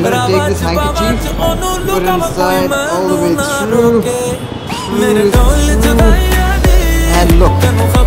I'm gonna take this handkerchief, put it inside all the way through, through, through, and look.